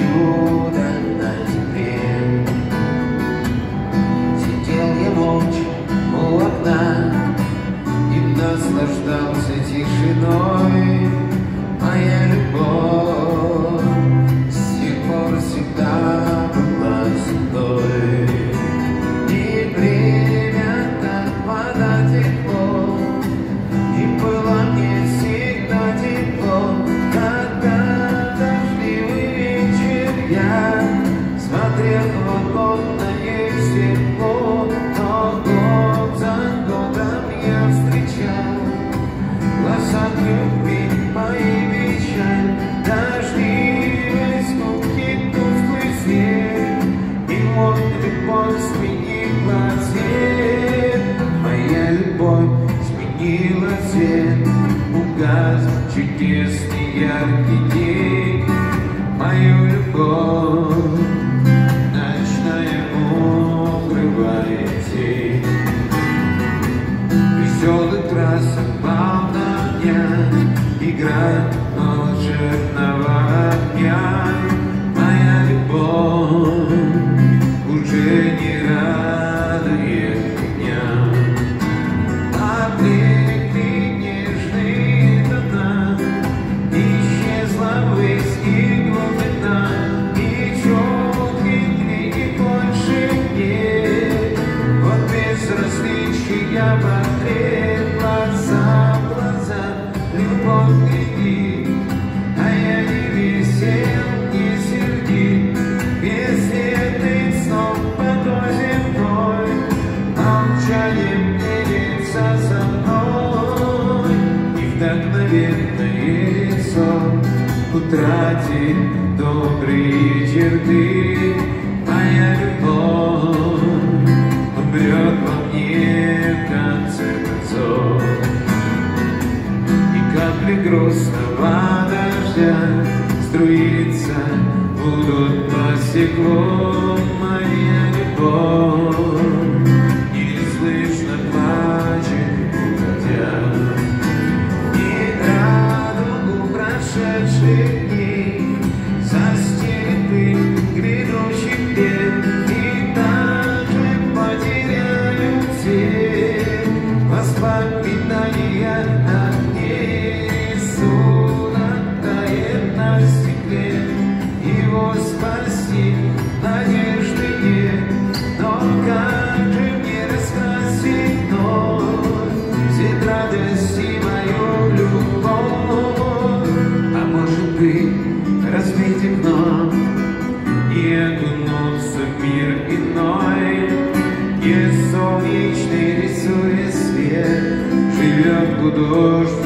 чудо на вот любовь сменила цвет. Моя любовь сменила цвет. Угас чудесный яркий день. Мою любовь ночная укрывает тень. Веселый трасса полна дня Играет волшебного огня вдохновенное лицо Утратит добрые черты. Моя любовь умрет во мне в конце концов. И капли грустного дождя Струиться будут по стеклу. Моя любовь спасти Надежды нет, но как же мне раскрасить ночь Цвет радости мою любовь. А может быть, разбить окно И окунуться в мир иной? Где солнечный рисует свет Живет художник